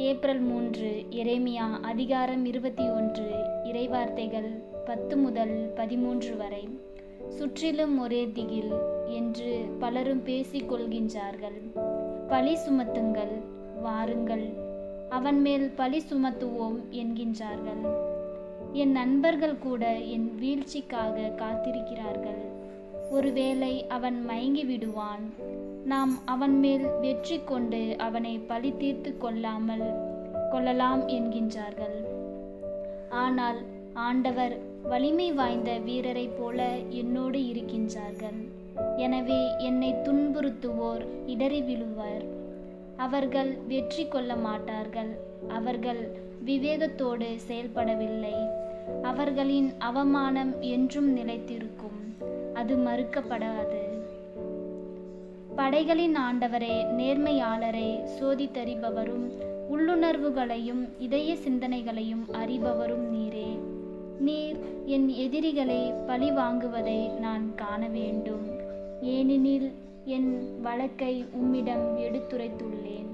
April மூன்று எரேமியா அதிகாரம் இருபத்தி ஒன்று இறைவார்த்தைகள் பத்து முதல் பதிமூன்று வரை. சுற்றிலும் ஒரே திகில் என்று பலரும் பேசிக்கொள்கின்றார்கள் பழி சுமத்துங்கள் வாருங்கள் அவன் மேல் பழி சுமத்துவோம் என்கின்றார்கள். என் நண்பர்கள் கூட என் வீழ்ச்சிக்காக காத்திருக்கிறார்கள். ஒருவேளை அவன் மயங்கி விடுவான் நாம் அவன் மேல் வெற்றி கொண்டு அவனை பழி தீர்த்து கொள்ளாமல் கொள்ளலாம் என்கின்றார்கள். ஆனால் ஆண்டவர் வலிமை வாய்ந்த வீரரைப் போல என்னோடு இருக்கின்றார்கள். எனவே என்னை துன்புறுத்துவோர் இடறி விழுவர். அவர்கள் வெற்றி கொள்ள மாட்டார்கள். அவர்கள் விவேகத்தோடு செயல்படவில்லை. அவர்களின் அவமானம் என்றும் நிலைத்திருக்கும். அது மறுக்கப்படாது. படைகளின் ஆண்டவரே நேர்மையாளரே சோதித்தறிபவரும் உள்ளுணர்வுகளையும் இதய சிந்தனைகளையும் அறிபவரும் நீரே. நீர் என் எதிரிகளை பழி வாங்குவதை நான் காண வேண்டும். ஏனெனில் என் வழக்கை உம்மிடம் எடுத்துரைத்துள்ளேன்.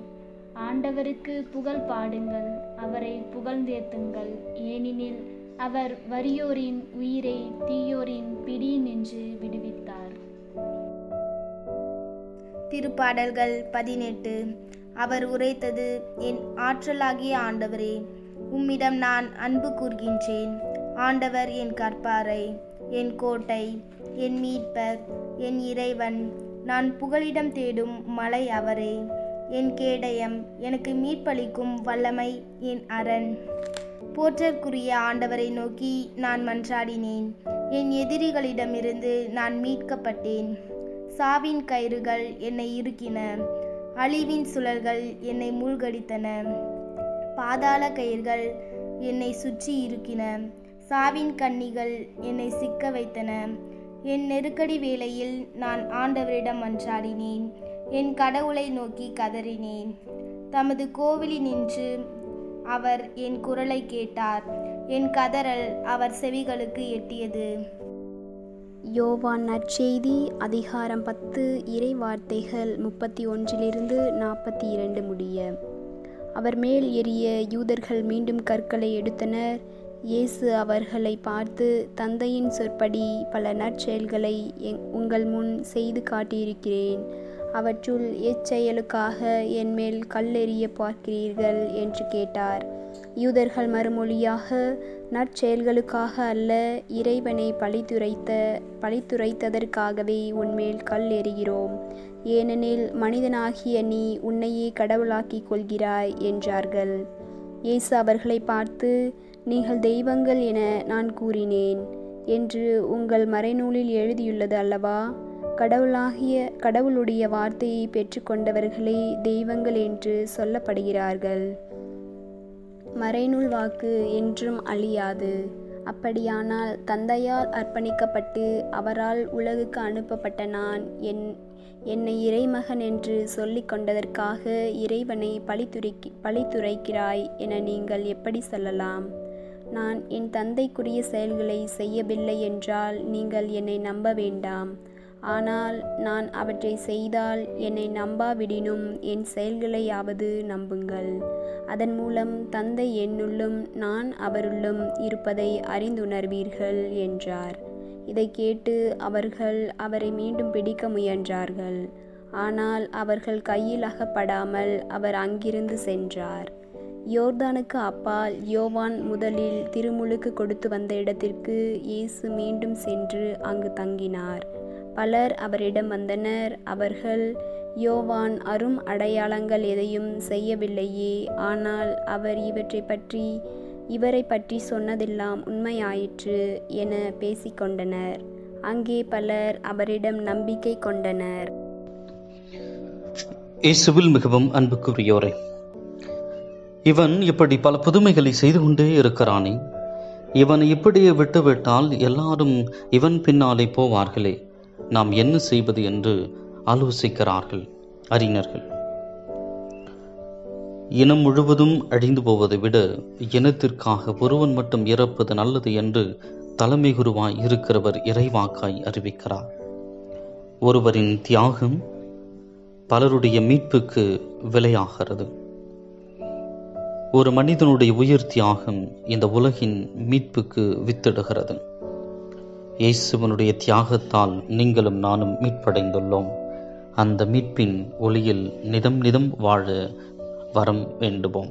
ஆண்டவருக்கு புகழ் பாடுங்கள் அவரை புகழ்ந்தேத்துங்கள் ஏனெனில் அவர் வறியோரின் உயிரை தீயோரின் பிடி நின்று விடுவித்தார். திருப்பாடல்கள் பதினெட்டு. அவர் உரைத்தது என் ஆற்றலாகிய ஆண்டவரே உம்மிடம் நான் அன்பு கூர்கின்றேன். ஆண்டவர் என் கற்பாரை என் கோட்டை என் மீட்பர் என் இறைவன். நான் புகலிடம் தேடும் மலை அவரே. என் கேடயம் எனக்கு மீட்பளிக்கும் வல்லமை என் அரண். போற்றற்குரிய ஆண்டவரை நோக்கி நான் மன்றாடினேன். என் எதிரிகளிடமிருந்து நான் மீட்கப்பட்டேன். சாவின் கயிறுகள் என்னை இருக்கின அழிவின் சுழல்கள் என்னை மூழ்கடித்தன. பாதாள கயிர்கள் என்னை சுற்றி இருக்கின சாவின் கன்னிகள் என்னை சிக்க வைத்தன. என் நெருக்கடி வேளையில் நான் ஆண்டவரிடம் மன்றாடினேன். என் கடவுளை நோக்கி கதறினேன். தமது கோவிலில் நின்று அவர் என் குரலை கேட்டார். என் கதறல் அவர் செவிகளுக்கு எட்டியது. யோவான் நற்செய்தி அதிகாரம் பத்து இறை வார்த்தைகள் முப்பத்தி ஒன்றிலிருந்து நாற்பத்தி இரண்டு முடிய. அவர் மேல் எரிய யூதர்கள் மீண்டும் கற்களை எடுத்தனர். இயேசு அவர்களை பார்த்து தந்தையின் சொற்படி பல நற்செயல்களை எங் உங்கள் முன் செய்து காட்டியிருக்கிறேன். அவற்றுள் எச்செயலுக்காக என் மேல் கல்லெறிய பார்க்கிறீர்கள் என்று கேட்டார். யூதர்கள் மறுமொழியாக நற்செயல்களுக்காக அல்ல இறைவனை பழித்துரைத்த பழித்துரைத்ததற்காகவே உன்மேல் கல் எறிகிறோம் ஏனெனில் மனிதனாகிய நீ உன்னையே கடவுளாக்கிக் கொள்கிறாய் என்றார்கள். இயேசு அவர்களை பார்த்து நீங்கள் தெய்வங்கள் என நான் கூறினேன் என்று உங்கள் மறைநூலில் எழுதியுள்ளது அல்லவா? கடவுளாகிய கடவுளுடைய வார்த்தையை பெற்றுக்கொண்டவர்களே தெய்வங்கள் என்று சொல்லப்படுகிறார்கள். மறைநூல் வாக்கு என்றும் அழியாது. அப்படியானால் தந்தையால் அர்ப்பணிக்கப்பட்டு அவரால் உலகுக்கு அனுப்பப்பட்ட நான் என் என்னை இறைமகன் என்று சொல்லிக் கொண்டதற்காக இறைவனை பழித்துரைக்கி பழித்துரைக்கிறாய் என நீங்கள் எப்படி சொல்லலாம்? நான் என் தந்தைக்குரிய செயல்களை செய்யவில்லை என்றால் நீங்கள் என்னை நம்ப வேண்டாம். ஆனால் நான் அவற்றை செய்தால் என்னை நம்பாவிடினும் என் செயல்களையாவது நம்புங்கள். அதன் மூலம் தந்தை என்னுள்ளும் நான் அவருள்ளும் இருப்பதை அறிந்துணர்வீர்கள் என்றார். இதை கேட்டு அவர்கள் அவரை மீண்டும் பிடிக்க முயன்றார்கள். ஆனால் அவர்கள் கையில் அகப்படாமல் அவர் அங்கிருந்து சென்றார். யோர்தானுக்கு அப்பால் யோவான் முதலில் திருமுழுக்கு கொடுத்து வந்த இடத்திற்கு இயேசு மீண்டும் சென்று அங்கு தங்கினார். பலர் அவரிடம் வந்தனர். அவர்கள் யோவான் அரும் அடையாளங்கள் எதையும் செய்யவில்லையே. ஆனால் அவர் இவற்றை பற்றி இவரை பற்றி சொன்னதெல்லாம் உண்மையாயிற்று என பேசிக்கொண்டனர் அங்கே பலர் அவரிடம் நம்பிக்கை கொண்டனர். இயேசுவில் மிகவும் அன்புக்குரியோரே இவன் இப்படி பல புதுமைகளை செய்து கொண்டே இருக்கிறானே. இவனை இப்படியே விட்டுவிட்டால் எல்லாரும் இவன் பின்னாலே போவார்களே. நாம் என்ன செய்வது என்று ஆலோசிக்கிறார்கள் அறிஞர்கள். இனம் முழுவதும் அழிந்து போவதை விட இனத்திற்காக ஒருவன் மட்டும் இறப்பது நல்லது என்று தலைமை குருவாய் இருக்கிறவர் இறைவாக்காய் அறிவிக்கிறார். ஒருவரின் தியாகம் பலருடைய மீட்புக்கு விலையாகிறது. ஒரு மனிதனுடைய உயிர் தியாகம் இந்த உலகின் மீட்புக்கு வித்திடுகிறது. இயேசுவனுடைய தியாகத்தால் நீங்களும் நானும் மீட்படைந்துள்ளோம். அந்த மீட்பின் ஒளியில் நிதம் நிதம் வாழ வரம் வேண்டுவோம்.